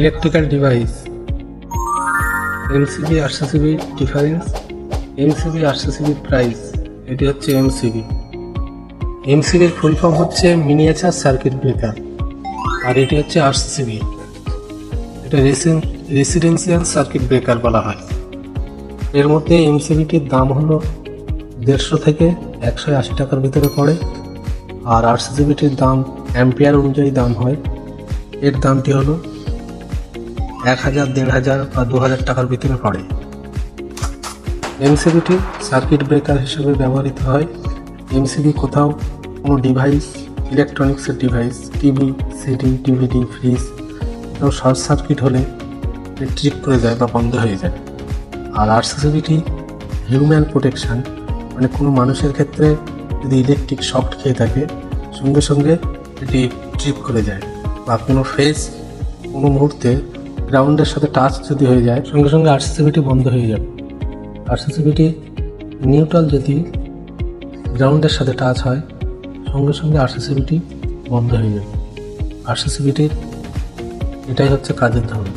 Electrical device MCB RCCB difference MCB RCCB price এটি হচ্ছে MCB এমসিবির ফুল ফর্ম হচ্ছে মিনিয়েচার সার্কিট ব্রেকার আর এটি হচ্ছে আরসিসিবি এটা রেসিডেন্সিয়াল সার্কিট ব্রেকার বলা হয়। এর মধ্যে এমসিবিটির দাম হলো দেড়শো থেকে একশো আশি টাকার ভিতরে পড়ে, আর আরসিসিবিটির দাম অ্যাম্পিয়ার অনুযায়ী দাম হয়। এর দামটি হলো এক হাজার, দেড় হাজার বা দু হাজার টাকার ভিতরে পড়ে। এমসিবিটি সার্কিট ব্রেকার হিসেবে ব্যবহৃত হয়। এমসিবি কোথাও কোনো ডিভাইস ইলেকট্রনিক্সের device TV CD DVD fridge এটাও শর্ট সার্কিট হলে ট্রিপ করে যায় বা বন্ধ হয়ে যায়। আর আরসিসিবিটি হিউম্যান প্রোটেকশন মানে কোনো মানুষের ক্ষেত্রে যদি ইলেকট্রিক শক খেয়ে থাকে, সঙ্গে সঙ্গে এটি ট্রিপ করে যায়। বা কোনো ফেস কোনো মুহূর্তে গ্রাউন্ডের সাথে টাচ যদি হয়ে যায়, সঙ্গে সঙ্গে আরসিসিবিটি বন্ধ হয়ে যাবে। আরসিসিবিটি নিউট্রাল যদি গ্রাউন্ডের সাথে টাচ হয়, সঙ্গে সঙ্গে আরসিসিবিটি বন্ধ হয়ে যাবে। আরসিসিবিটির এটাই হচ্ছে কাজের ধরন।